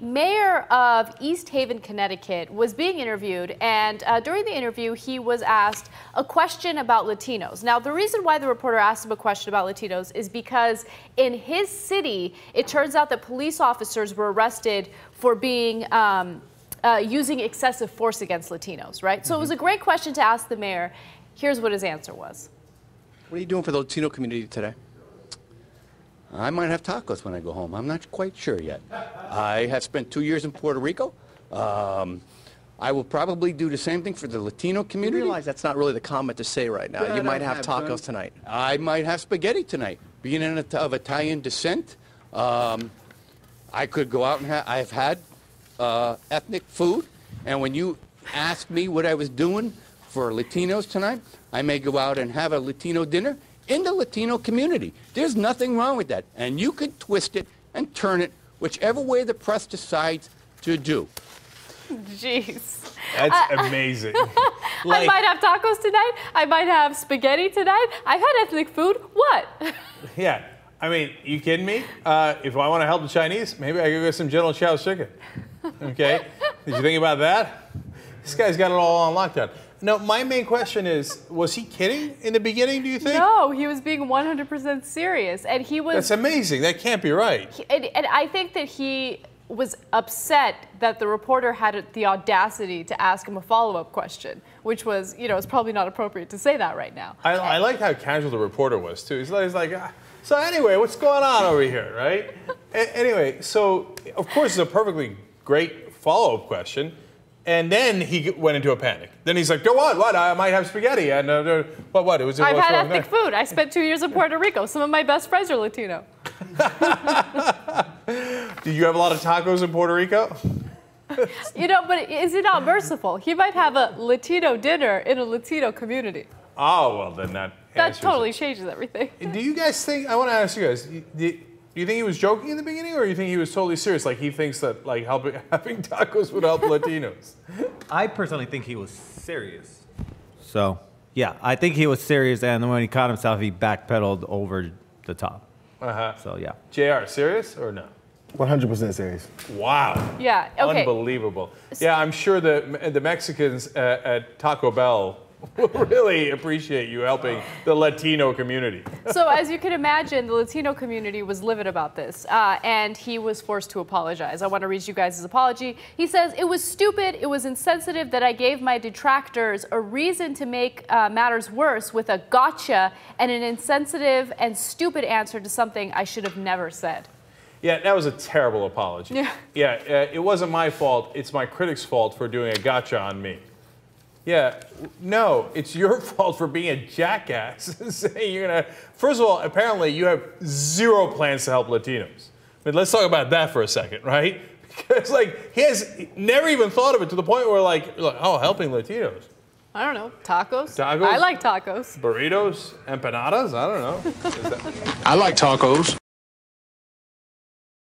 mayor of East Haven, Connecticut, was being interviewed, and uh, during the interview, he was asked a question about Latinos. Now, the reason why the reporter asked him a question about Latinos is because in his city, it turns out that police officers were arrested for being um, uh, using excessive force against Latinos, right? So it was a great question to ask the mayor. Here's what his answer was. What are you doing for the Latino community today? I might have tacos when I go home. I'm not quite sure yet. I have spent two years in Puerto Rico. Um, I will probably do the same thing for the Latino You community. realize that's not really the comment to say right now. But You I might have have tacos done- tonight. I might have spaghetti tonight. Being in, of Italian descent, um, I could go out and ha- I've had uh, ethnic food. And when you ask me what I was doing for Latinos tonight, I may go out and have a Latino dinner in the Latino community. There's nothing wrong with that. And you could twist it and turn it whichever way the press decides to do. Jeez. That's amazing. I Like- might have tacos tonight. I might have spaghetti tonight. I've had ethnic food. What? Yeah. I mean, you kidding me? Uh, if I want to help the Chinese, maybe I could get some General Chow's chicken. Okay? Did you think about that? This guy's got it all on lockdown. No, my main question is, was he kidding in the beginning, do you think? No, he was being 100% serious. And he was. That's amazing. That can't be right. and, and I think that he was upset that the reporter had the audacity to ask him a follow up question, which was, you know, it's probably not appropriate to say that right now. I, I liked how casual the reporter was, too. He's like, he's like ah, so anyway, what's going on over here, right? Anyway, so of course it's a perfectly great follow up question. And then he went into a panic. Then he's like, "Go on, what? I might have spaghetti and uh, uh, what? What? It was. I've had ethnic there?" food. I spent two years in Puerto Rico. Some of my best friends are Latino. Did you have a lot of tacos in Puerto Rico? You know, but is he not merciful? He might have a Latino dinner in a Latino community. Oh well, then that. That totally it. changes everything. Do you guys think? I want to ask you guys. Do do you think he was joking in the beginning, or do you think he was totally serious? Like he thinks that like helping having tacos would help Latinos. I personally think he was serious. So, yeah, I think he was serious, and when he caught himself, he backpedaled over the top. Uh huh. So, yeah. Jayar Serious or no? 100% serious. Wow. Yeah, okay. Unbelievable. Yeah, I'm sure the the Mexicans at, at Taco Bell will really appreciate you helping the Latino community. So, as you can imagine, the Latino community was livid about this, uh, and he was forced to apologize. I want to read you guys his apology. He says, It was stupid, it was insensitive that I gave my detractors a reason to make uh, matters worse with a gotcha and an insensitive and stupid answer to something I should have never said. Yeah, that was a terrible apology. Yeah. Yeah, uh, it wasn't my fault. It's my critic's fault for doing a gotcha on me. Yeah, no, it's your fault for being a jackass. Saying you're gonna. First of all, apparently you have zero plans to help Latinos. I mean, let's talk about that for a second, right? Because like he has never even thought of it to the point where like, like oh, helping Latinos, I don't know, tacos? Tacos? I like tacos. burritos, empanadas. I don't know. Is that- I like tacos.